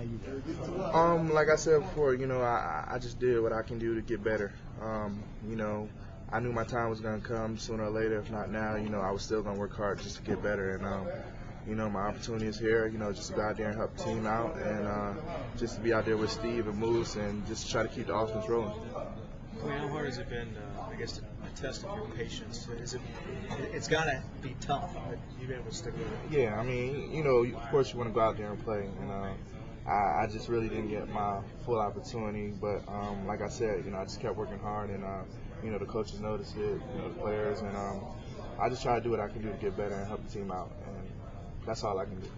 how you feel? Um, like I said before, you know, I, I just did what I can do to get better. Um, you know, I knew my time was gonna come sooner or later. If not now, you know, I was still gonna work hard just to get better. And um, you know, my opportunity is here. You know, just to go out there and help the team out, and uh, just to be out there with Steve and Moose, and just try to keep the offense rolling. I mean, how hard has it been? Uh, I guess a test of your patience. Is it? It's got to be tough, you've been able to stick with it. Yeah, I mean, you know, of course you want to go out there and play, and uh, I, I just really didn't get my full opportunity. But um, like I said, you know, I just kept working hard, and uh, you know, the coaches noticed it, you know, the players, and um, I just try to do what I can do to get better and help the team out, and that's all I can do.